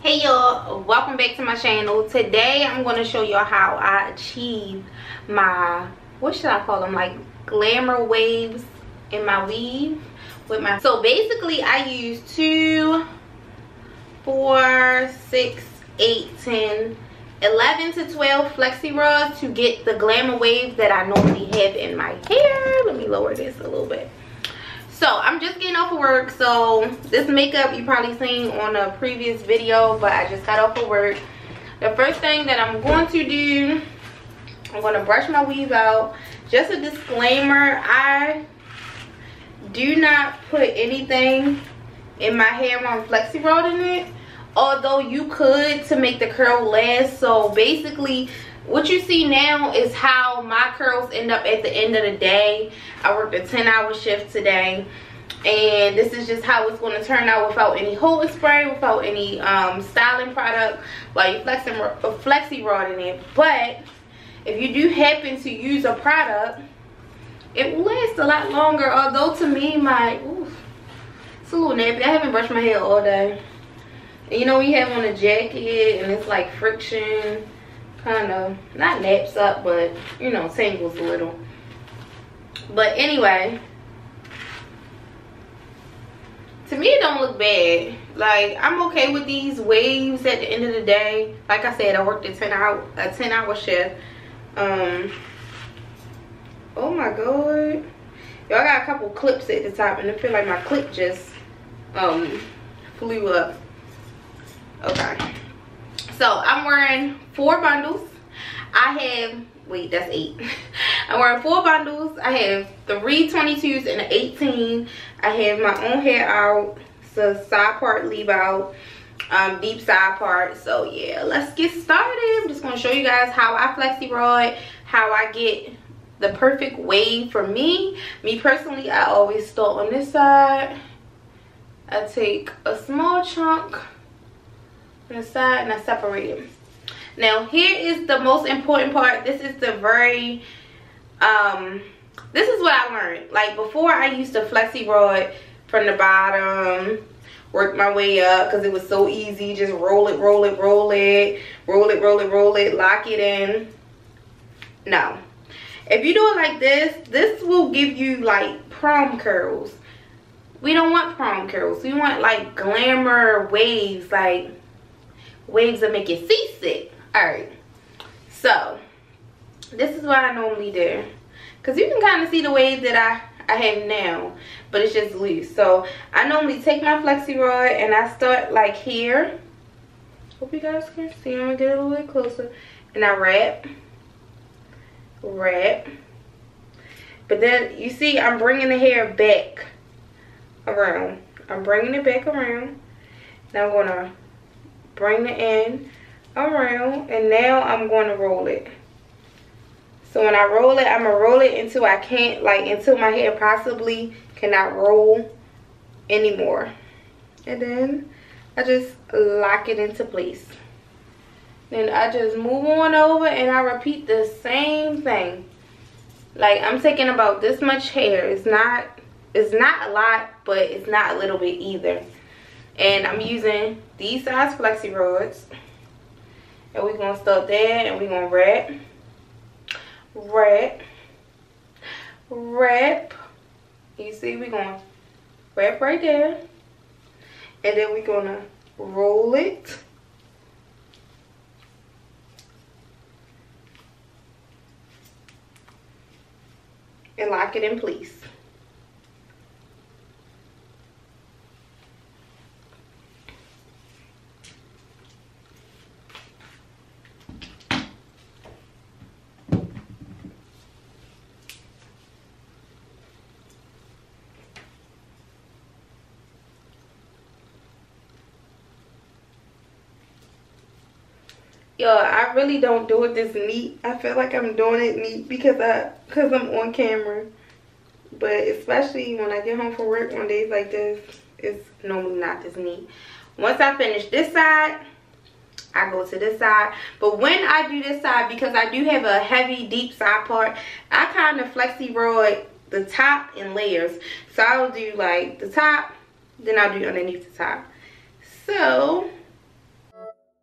hey y'all. Welcome back to my channel. Today i'm going to show y'all how i achieve my what should i call them like glamour waves in my weave with my so basically i use two four six eight ten 11 to 12 flexi rods to get the glamour waves that i normally have in my hair. Let me lower this a little bit so i'm just getting off of work so this makeup you probably seen on a previous video but i just got off of work. The first thing that i'm going to do i'm going to brush my weave out. Just a disclaimer i do not put anything in my hair on flexi rod in it although you could to make the curl last. So basically what you see now is how my curls end up at the end of the day. I worked a 10 hour shift today and this is just how it's going to turn out without any hold spray without any um, styling product while you're flexing a flexi rod in it. But if you do happen to use a product it will last a lot longer. Although to me my oof, it's a little nappy. I haven't brushed my hair all day. You know we have on a jacket and it's like friction kind of not naps up but you know tangles a little. But anyway. To me it don't look bad. Like i'm okay with these waves at the end of the day. Like i said i worked a 10 hour a 10 hour shift. Um oh my god. Y'all got a couple clips at the top and i feel like my clip just um flew up. Okay so i'm wearing four bundles. I have wait that's eight. I'm wearing four bundles. I have three 22s and an 18 i have my own hair out. So side part leave out um, deep side part. So yeah let's get started. I'm just going to show you guys how i flexi rod how i get the perfect wave for me. Me personally i always start on this side. I take a small chunk the side and I separate them. Now here is the most important part. This is the very, um, this is what I learned. Like before I used to flexi rod from the bottom, work my way up because it was so easy. Just roll it, roll it, roll it, roll it, roll it, roll it, lock it in. No. If you do it like this, this will give you like prom curls. We don't want prom curls. We want like glamour waves, like waves that make you seasick. All right so this is what i normally do. Because you can kind of see the waves that i i have now but it's just loose. So i normally take my flexi rod and i start like here. Hope you guys can see i'm gonna get a little bit closer. And i wrap wrap. But then you see i'm bringing the hair back around. I'm bringing it back around. Now i'm gonna bring the end around and now I'm going to roll it. So when I roll it, I'm going to roll it until I can't, like until my hair possibly cannot roll anymore. And then I just lock it into place. Then I just move on over and I repeat the same thing. Like I'm taking about this much hair. It's not, it's not a lot, but it's not a little bit either and I'm using these size flexi rods. And we're gonna start there and we're gonna wrap wrap wrap. You see we're gonna wrap right there. And then we're gonna roll it. And lock it in place yo i really don't do it. This neat. I feel like i'm doing it neat because i because i'm on camera. But especially when i get home from work on days like this it's normally not this neat. Once i finish this side I go to this side. But when I do this side because I do have a heavy deep side part I kind of flexi rod the top in layers. So I'll do like the top then I'll do underneath the top. So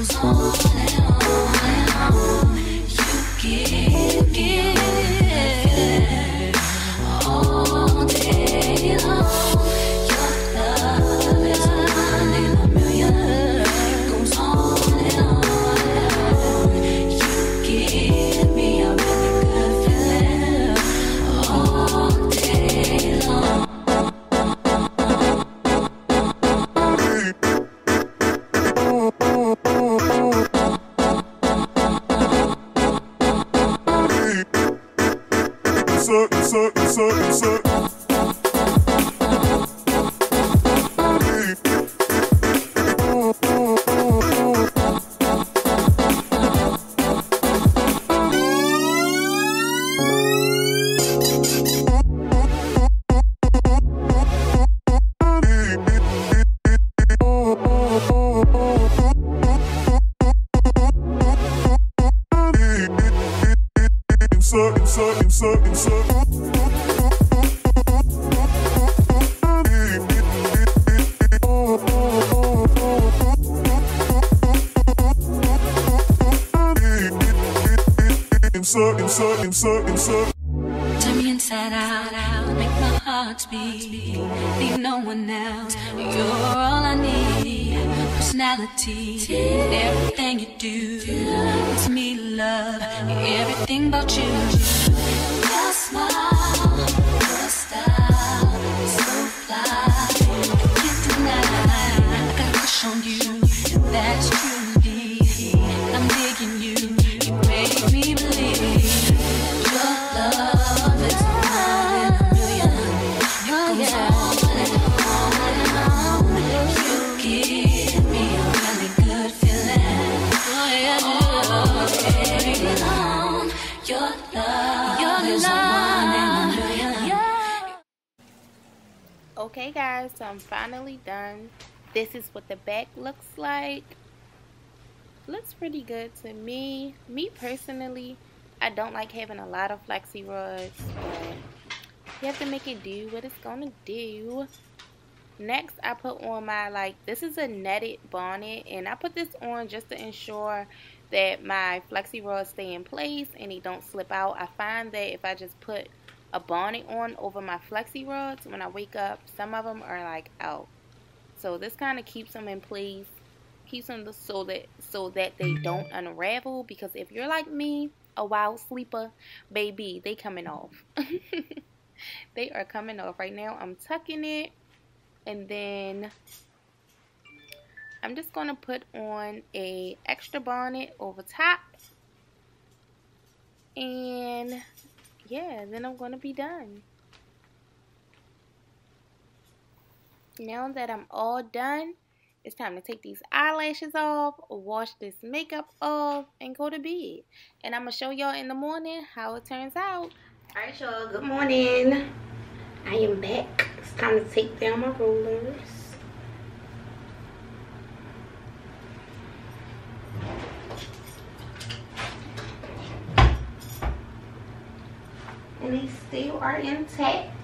goes on Insert, insert, insert, insert. Insert. Turn me inside out, make my heart speed. Need no one else, you're all I need. Personality, everything you do, it's me love, everything about you. Okay guys, so I'm finally done. This is what the back looks like. Looks pretty good to me. Me personally, I don't like having a lot of flexi rods, but you have to make it do what it's gonna do. Next, I put on my, like, this is a netted bonnet, and I put this on just to ensure that my flexi rods stay in place and they don't slip out. I find that if I just put a bonnet on over my flexi rods, when I wake up, some of them are, like, out. So this kind of keeps them in place, keeps them so that so that they don't unravel. Because if you're like me, a wild sleeper, baby, they coming off. they are coming off right now. I'm tucking it, and then I'm just gonna put on a extra bonnet over top, and yeah, then I'm gonna be done. Now that I'm all done, it's time to take these eyelashes off, wash this makeup off, and go to bed. And I'm going to show y'all in the morning how it turns out. Alright y'all, good morning. I am back. It's time to take down my rollers. And they still are intact.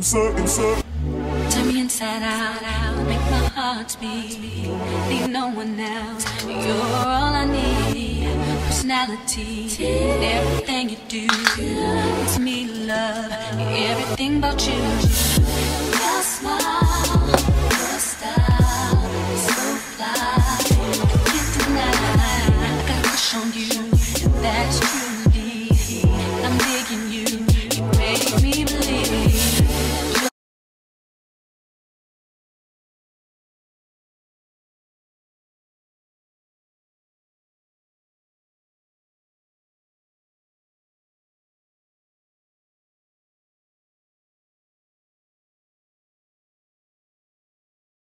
Insert, me inside out, make my heart beat. Need no one else. You're all I need. Personality, everything you do. It's me, love, everything about you. Smile.